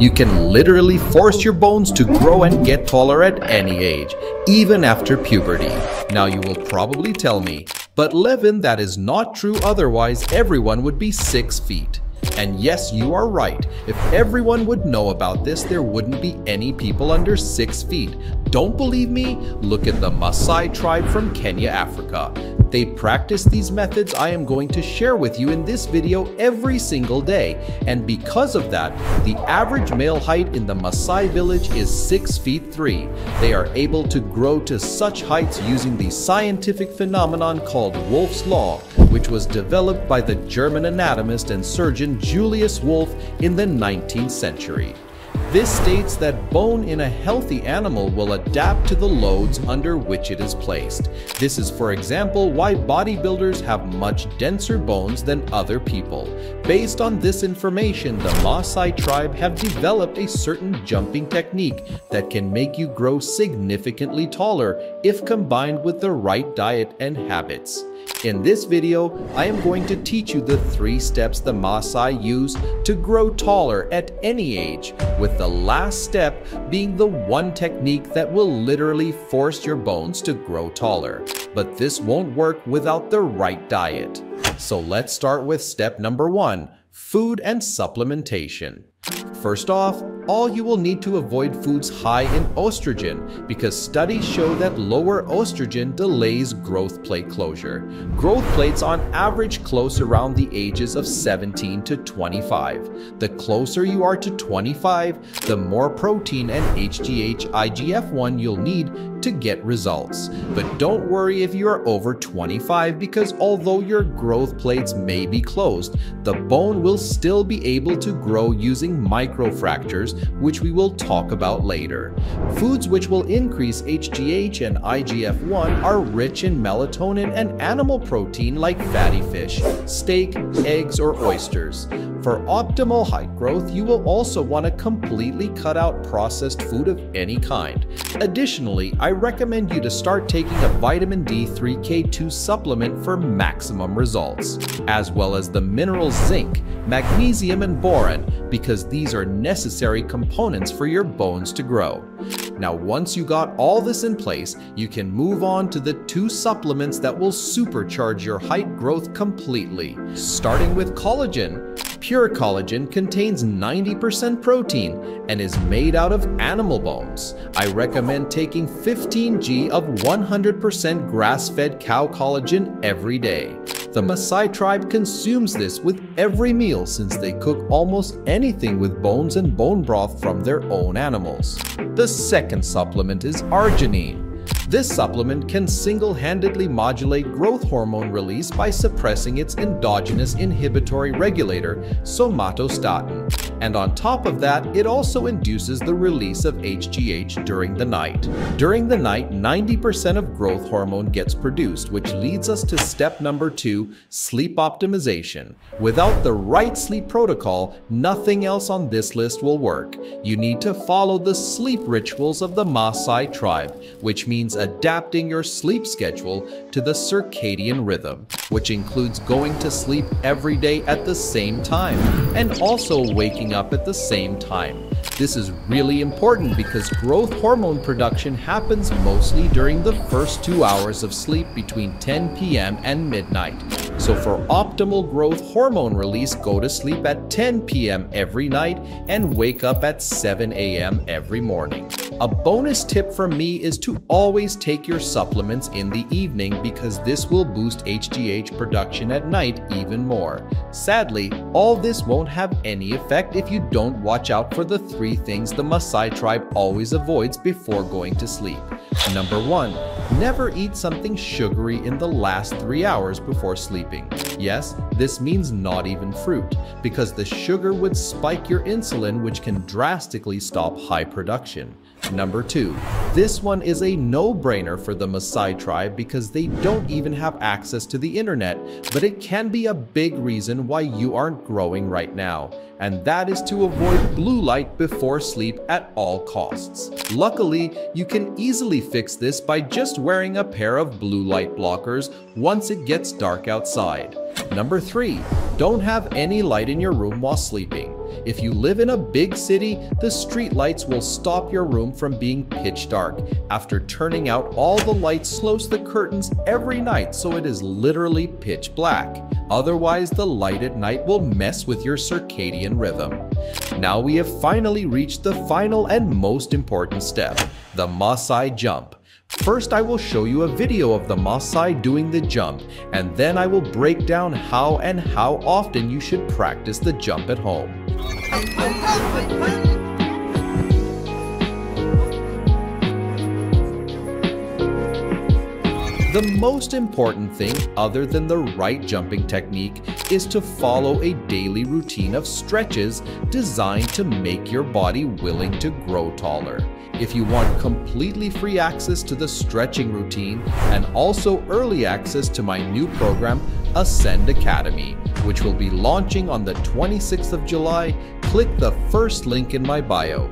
You can literally force your bones to grow and get taller at any age, even after puberty. Now you will probably tell me, but Levin, that is not true otherwise everyone would be 6 feet. And yes, you are right. If everyone would know about this, there wouldn't be any people under 6 feet. Don't believe me? Look at the Maasai tribe from Kenya, Africa. They practice these methods I am going to share with you in this video every single day. And because of that, the average male height in the Maasai village is 6 feet 3. They are able to grow to such heights using the scientific phenomenon called Wolff's Law, which was developed by the German anatomist and surgeon Julius Wolff in the 19th century. This states that bone in a healthy animal will adapt to the loads under which it is placed. This is for example why bodybuilders have much denser bones than other people. Based on this information, the Maasai tribe have developed a certain jumping technique that can make you grow significantly taller if combined with the right diet and habits. In this video, I am going to teach you the three steps the Maasai use to grow taller at any age, with the last step being the one technique that will literally force your bones to grow taller. But this won't work without the right diet. So let's start with step number one, food and supplementation. First off, all you will need to avoid foods high in estrogen because studies show that lower estrogen delays growth plate closure. Growth plates on average close around the ages of 17 to 25. The closer you are to 25, the more protein and HGH IGF-1 you'll need to get results. But don't worry if you are over 25 because although your growth plates may be closed, the bone will still be able to grow using microfractures which we will talk about later. Foods which will increase HGH and IGF-1 are rich in melatonin and animal protein like fatty fish, steak, eggs, or oysters. For optimal height growth, you will also want to completely cut out processed food of any kind. Additionally, I recommend you to start taking a vitamin D3K2 supplement for maximum results, as well as the minerals zinc, magnesium, and boron because these are necessary components for your bones to grow. Now, once you got all this in place, you can move on to the two supplements that will supercharge your height growth completely. Starting with collagen. Pure collagen contains 90% protein and is made out of animal bones. I recommend taking 15g of 100% grass-fed cow collagen every day. The Maasai tribe consumes this with every meal since they cook almost anything with bones and bone broth from their own animals. The second supplement is arginine. This supplement can single-handedly modulate growth hormone release by suppressing its endogenous inhibitory regulator, somatostatin. And on top of that, it also induces the release of HGH during the night. During the night, 90% of growth hormone gets produced, which leads us to step number two, sleep optimization. Without the right sleep protocol, nothing else on this list will work. You need to follow the sleep rituals of the Maasai tribe, which means adapting your sleep schedule to the circadian rhythm, which includes going to sleep every day at the same time and also waking up at the same time. This is really important because growth hormone production happens mostly during the first two hours of sleep between 10 p.m. and midnight. So for optimal growth hormone release, go to sleep at 10 p.m. every night and wake up at 7 a.m. every morning. A bonus tip from me is to always take your supplements in the evening because this will boost HGH production at night even more. Sadly, all this won't have any effect if you don't watch out for the three things the Maasai tribe always avoids before going to sleep. Number 1. Never eat something sugary in the last 3 hours before sleeping. Yes, this means not even fruit, because the sugar would spike your insulin which can drastically stop high production. Number 2. This one is a no-brainer for the Maasai tribe because they don't even have access to the internet, but it can be a big reason why you aren't growing right now, and that is to avoid blue light before sleep at all costs. Luckily, you can easily fix this by just wearing a pair of blue light blockers once it gets dark outside. Number 3. Don't have any light in your room while sleeping. If you live in a big city, the street lights will stop your room from being pitch dark. After turning out all the lights, close the curtains every night so it is literally pitch black. Otherwise, the light at night will mess with your circadian rhythm. Now we have finally reached the final and most important step, the Maasai jump. First, I will show you a video of the Maasai doing the jump, and then I will break down how and how often you should practice the jump at home. The most important thing, other than the right jumping technique, is to follow a daily routine of stretches designed to make your body willing to grow taller. If you want completely free access to the stretching routine and also early access to my new program, Ascend Academy, which will be launching on the 26th of July, click the first link in my bio.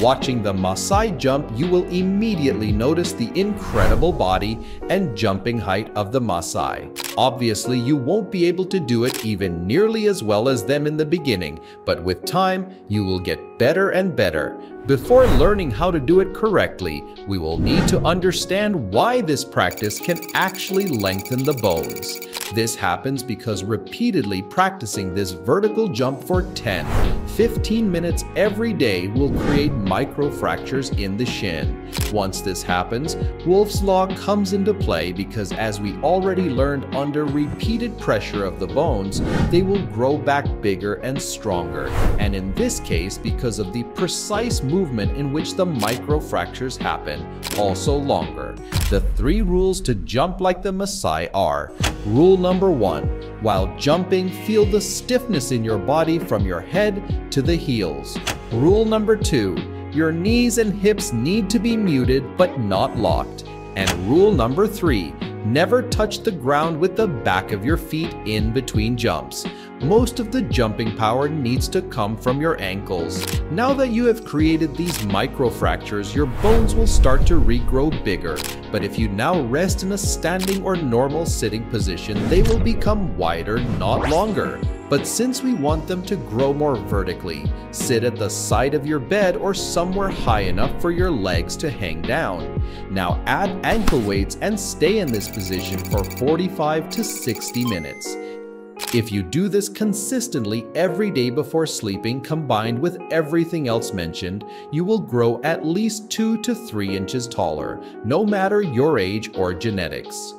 Watching the Maasai jump, you will immediately notice the incredible body and jumping height of the Maasai. Obviously, you won't be able to do it even nearly as well as them in the beginning, but with time, you will get better and better. Before learning how to do it correctly, we will need to understand why this practice can actually lengthen the bones. This happens because repeatedly practicing this vertical jump for 10, 15 minutes every day will create microfractures in the shin. Once this happens, Wolff's Law comes into play because as we already learned under repeated pressure of the bones, they will grow back bigger and stronger, and in this case because of the precise movement in which the microfractures happen, also longer. The three rules to jump like the Maasai are Rule number one, while jumping, feel the stiffness in your body from your head to the heels. Rule number two, your knees and hips need to be muted but not locked. And rule number three, never touch the ground with the back of your feet in between jumps most of the jumping power needs to come from your ankles. Now that you have created these microfractures, your bones will start to regrow bigger, but if you now rest in a standing or normal sitting position, they will become wider, not longer. But since we want them to grow more vertically, sit at the side of your bed or somewhere high enough for your legs to hang down. Now add ankle weights and stay in this position for 45 to 60 minutes. If you do this consistently every day before sleeping combined with everything else mentioned, you will grow at least 2 to 3 inches taller, no matter your age or genetics.